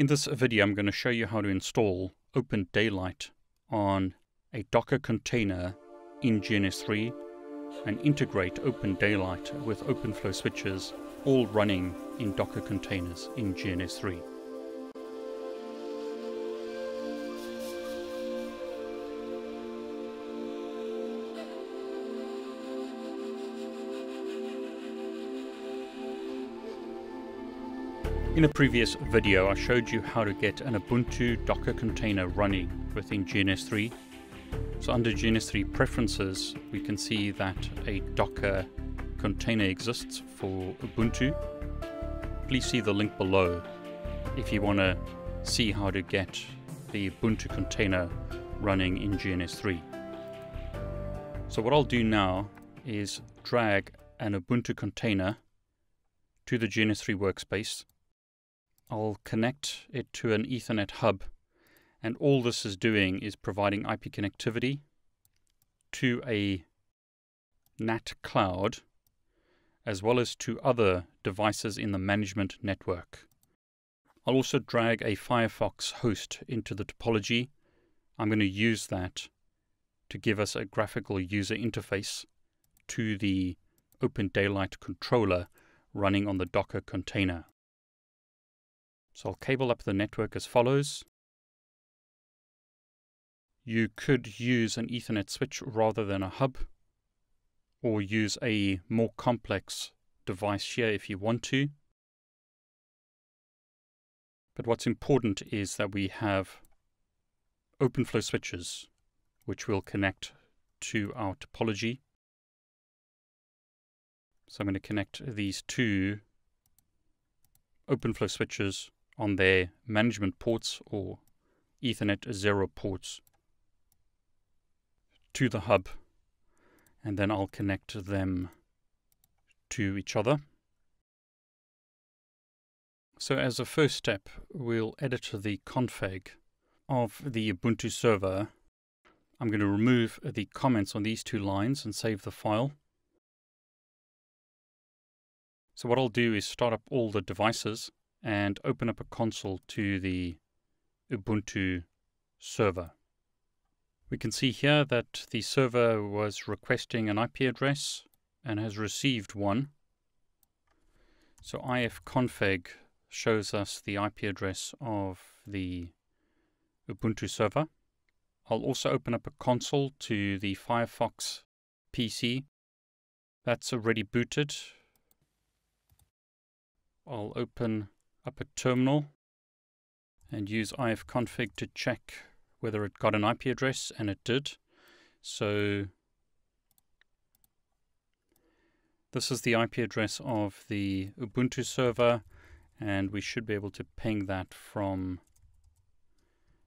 In this video, I'm going to show you how to install Open Daylight on a Docker container in GNS3 and integrate Open Daylight with OpenFlow switches all running in Docker containers in GNS3. In a previous video I showed you how to get an Ubuntu Docker container running within GNS3. So under GNS3 preferences we can see that a Docker container exists for Ubuntu. Please see the link below if you want to see how to get the Ubuntu container running in GNS3. So what I'll do now is drag an Ubuntu container to the GNS3 workspace I'll connect it to an Ethernet hub and all this is doing is providing IP connectivity to a NAT cloud as well as to other devices in the management network. I'll also drag a Firefox host into the topology. I'm going to use that to give us a graphical user interface to the Open Daylight controller running on the Docker container. So I'll cable up the network as follows. You could use an Ethernet switch rather than a hub, or use a more complex device here if you want to. But what's important is that we have OpenFlow switches, which will connect to our topology. So I'm going to connect these two OpenFlow switches on their management ports or Ethernet 0 ports to the hub and then I'll connect them to each other. So as a first step, we'll edit the config of the Ubuntu server. I'm going to remove the comments on these two lines and save the file. So what I'll do is start up all the devices and open up a console to the Ubuntu server. We can see here that the server was requesting an IP address and has received one. So ifconfig shows us the IP address of the Ubuntu server. I'll also open up a console to the Firefox PC. That's already booted. I'll open up a terminal and use ifconfig to check whether it got an IP address, and it did. So this is the IP address of the Ubuntu server, and we should be able to ping that from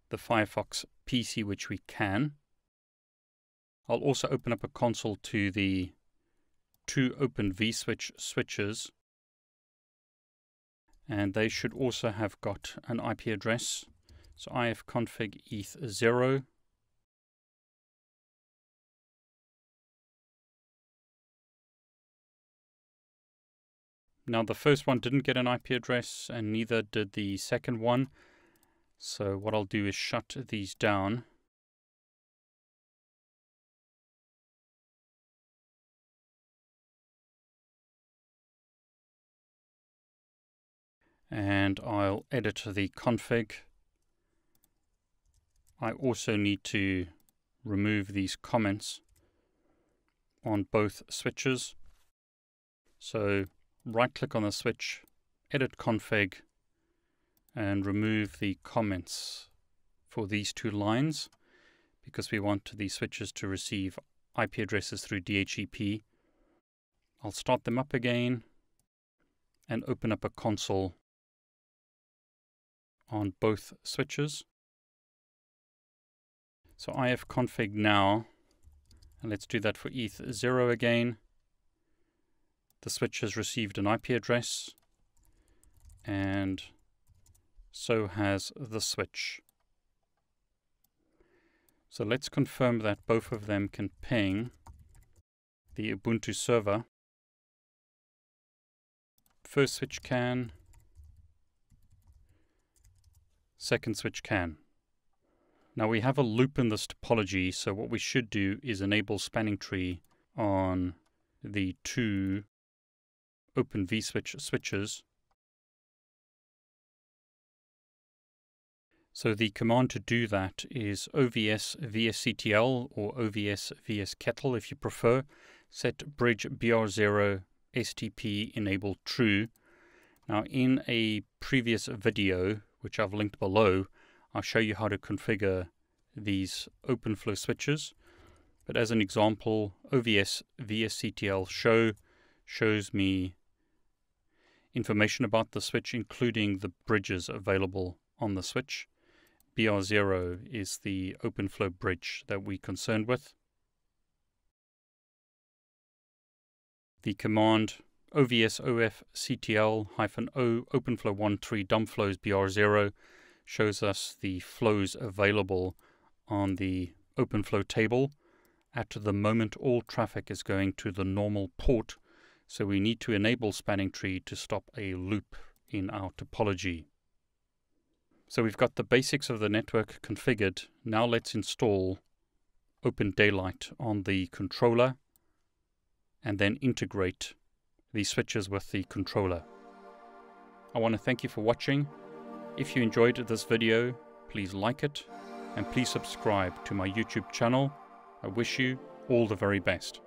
the Firefox PC, which we can. I'll also open up a console to the two Open vSwitch switches and they should also have got an IP address. So ifconfig eth0 Now the first one didn't get an IP address and neither did the second one. So what I'll do is shut these down. And I'll edit the config. I also need to remove these comments on both switches. So right click on the switch, edit config, and remove the comments for these two lines because we want the switches to receive IP addresses through DHCP. I'll start them up again and open up a console on both switches. So ifconfig now, and let's do that for ETH0 again. The switch has received an IP address, and so has the switch. So let's confirm that both of them can ping the Ubuntu server. First switch can, second switch can. Now we have a loop in this topology, so what we should do is enable spanning tree on the two open vSwitch switches. So the command to do that is ovs vsctl or ovs vskettle if you prefer. Set bridge br0 stp enable true. Now in a previous video, which I've linked below, I'll show you how to configure these OpenFlow switches. But as an example, OVS VSCTL show shows me information about the switch, including the bridges available on the switch. BR0 is the OpenFlow bridge that we're concerned with. The command OVS OF CTL O OpenFlow 13 dump flows BR0 shows us the flows available on the OpenFlow table. At the moment, all traffic is going to the normal port, so we need to enable spanning tree to stop a loop in our topology. So we've got the basics of the network configured. Now let's install Open Daylight on the controller and then integrate the switches with the controller. I want to thank you for watching. If you enjoyed this video, please like it and please subscribe to my YouTube channel. I wish you all the very best.